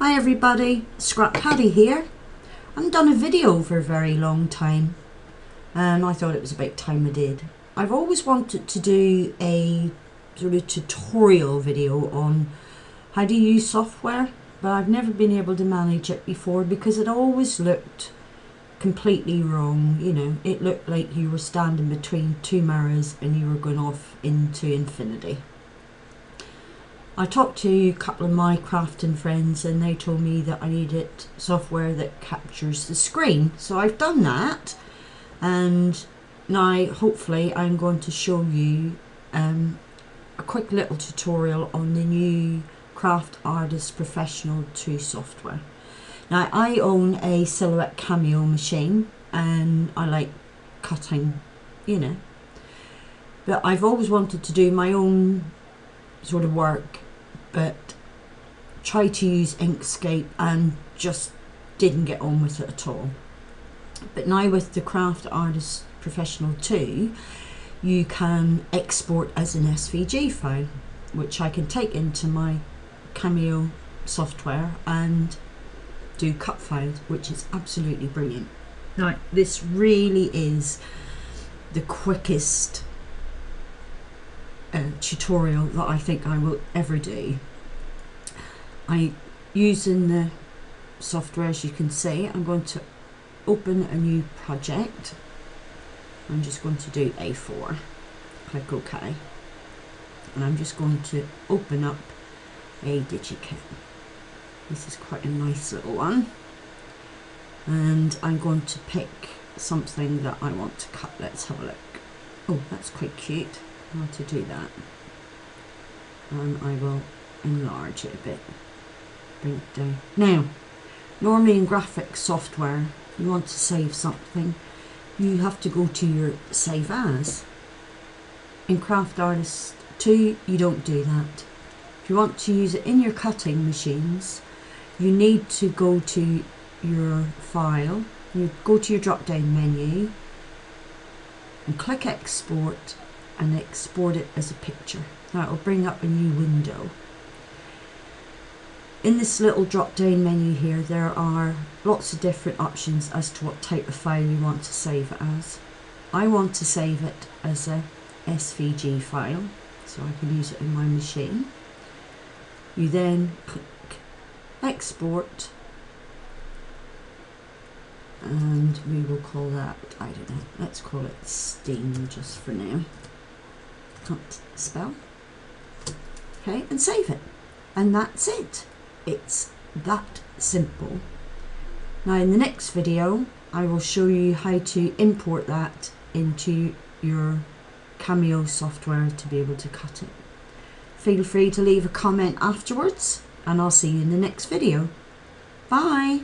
Hi everybody, Scrap Paddy here. I haven't done a video for a very long time and I thought it was about time I did. I've always wanted to do a sort of tutorial video on how to use software but I've never been able to manage it before because it always looked completely wrong you know it looked like you were standing between two mirrors and you were going off into infinity I talked to a couple of my crafting friends and they told me that I needed software that captures the screen. So I've done that and now hopefully I'm going to show you um, a quick little tutorial on the new Craft Artist Professional 2 software. Now I own a Silhouette Cameo machine and I like cutting, you know. But I've always wanted to do my own sort of work but tried to use Inkscape and just didn't get on with it at all. But now with the Craft Artist Professional 2, you can export as an SVG file, which I can take into my Cameo software and do cut files, which is absolutely brilliant. Now, this really is the quickest uh, tutorial that I think I will ever do. I using the software as you can see I'm going to open a new project. I'm just going to do A4 click OK. And I'm just going to open up a DigiKit this is quite a nice little one. And I'm going to pick something that I want to cut. Let's have a look. Oh that's quite cute how to do that. And I will enlarge it a bit. Bring it down now normally in graphic software you want to save something you have to go to your save as. In craft artist 2 you don't do that. If you want to use it in your cutting machines you need to go to your file. You go to your drop down menu and click export and export it as a picture. Now it will bring up a new window. In this little drop down menu here there are lots of different options as to what type of file you want to save it as. I want to save it as a SVG file so I can use it in my machine. You then click export and we will call that, I don't know, let's call it Steam just for now can't spell. Okay, and save it. And that's it. It's that simple. Now in the next video, I will show you how to import that into your Cameo software to be able to cut it. Feel free to leave a comment afterwards and I'll see you in the next video. Bye!